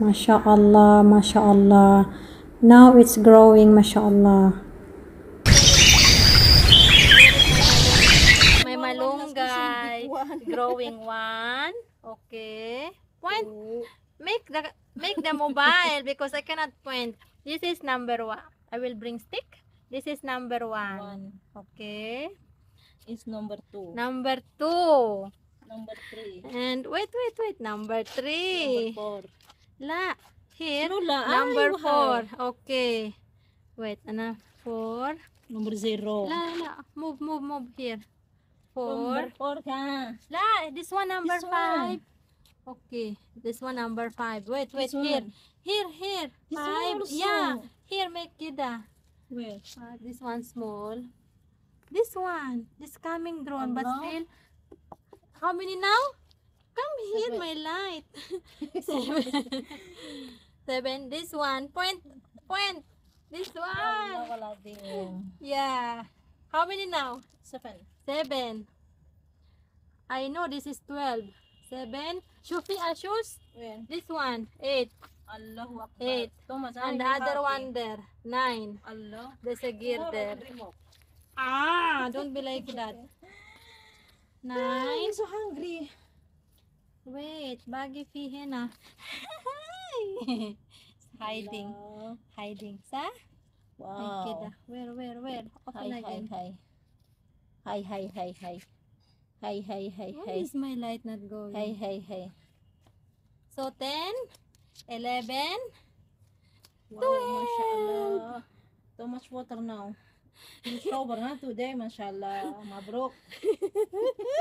MashaAllah, MashaAllah. Now it's growing, MashaAllah. May malunggay. Growing one. Okay. Point. Make the make the mobile because I cannot point. This is number one. I will bring stick. This is number one. One Okay. is number two. Number two. Number three. And wait, wait, wait. Number Number three. four. La. Here. Lola, Number ay, four. wahal. Okay. Wait, ano? Four. Number zero. La, la. Move, move, move here. Number Four. four ka. La, this one number This five. Okay. This one number five. Wait, wait, This here. one. Here, here. This one Five. also. Yeah. Here, make kida. Where? Uh, this one small. This one. This coming drone. But Allah. still. How many now? Come Seven. my light. Seven. Seven. This one. Point. Point. This one. wala din. Yeah. How many now? Seven. Seven. I know this is twelve. Seven. Shufi Ashus. Where? This one. Eight. Allahu Akbar. Eight. Thomas, And the other one there. Nine. Allah. There's a gear there. Ah, don't be like that. Nine. I'm so hungry. Wait, bagi fihin ah. hiding. Allah. Hiding. Sa? Ay, Wow. kida. Where, where, where? Open Hi, hi, again. hi. Hi, hi, hi, hi. Hi, hi, hi, Why hi. is my light not going? Hi, hi, hi. So, 10, 11, Wow, mashallah. Too much water now. You shower na today, mashallah. Mabruk.